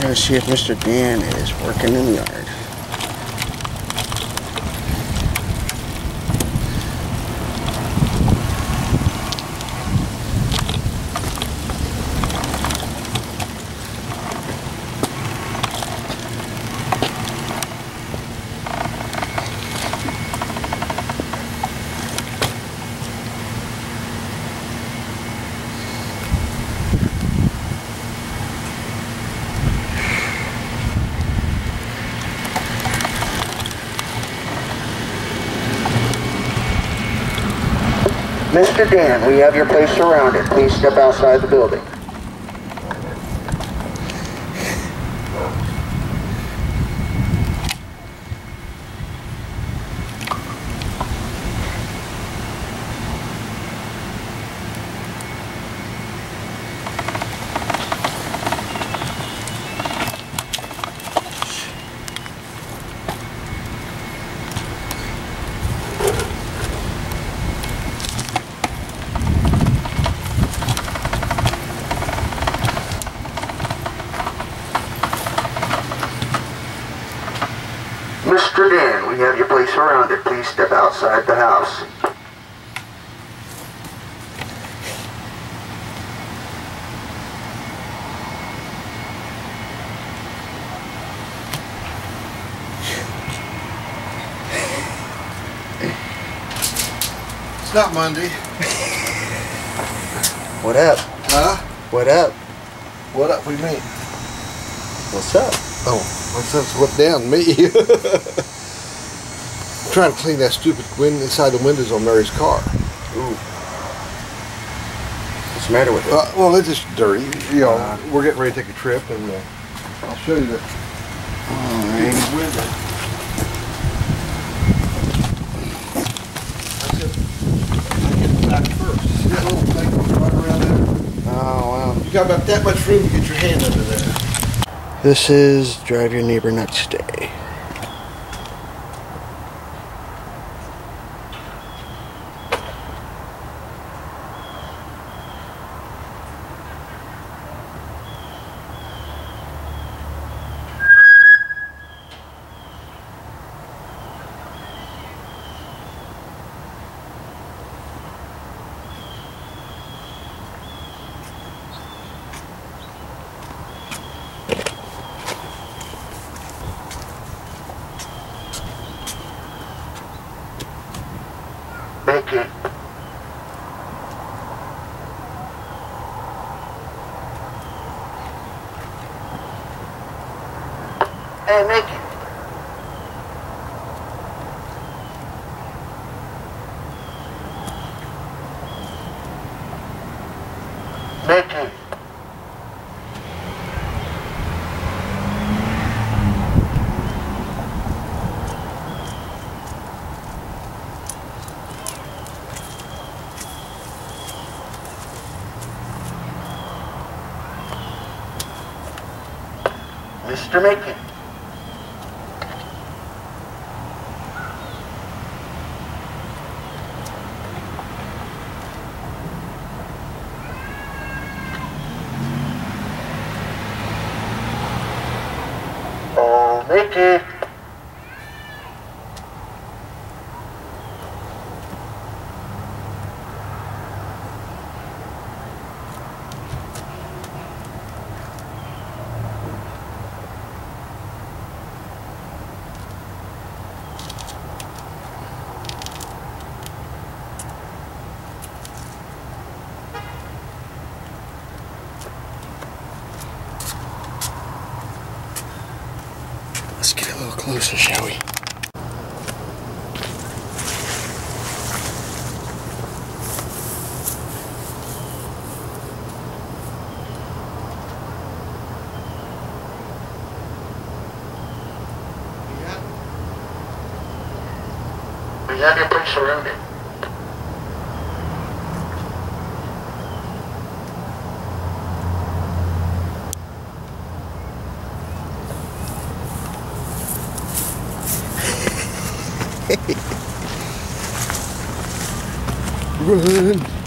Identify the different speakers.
Speaker 1: gonna see if Mr. Dan is working in the yard. Mr. Dan, we have your place surrounded. Please step outside the building. Mr. Dan, we have your place surrounded. Please step outside the house.
Speaker 2: It's not Monday.
Speaker 1: What up?
Speaker 2: Huh?
Speaker 1: What up?
Speaker 2: What up we mean?
Speaker 1: What's up?
Speaker 2: Oh, what's that's what down me? trying to clean that stupid wind inside the windows on Mary's car.
Speaker 1: Ooh. What's the matter with it?
Speaker 2: Uh, well, it's just dirty. You know,
Speaker 1: Uh.
Speaker 2: we're getting ready to take a trip, and uh, I'll show you the
Speaker 1: Alright.
Speaker 2: window. I said, I get the back first. See that little thing right around there?
Speaker 1: Oh, wow.
Speaker 2: You got about that much room to get your hand under there.
Speaker 1: This is Drive Your Neighbor Nuts Day.
Speaker 3: Mickey. Mickey. Mr. Mickey. Oh,
Speaker 1: Let's get a little closer, shall we?
Speaker 3: We have your place surrounded.
Speaker 1: Run!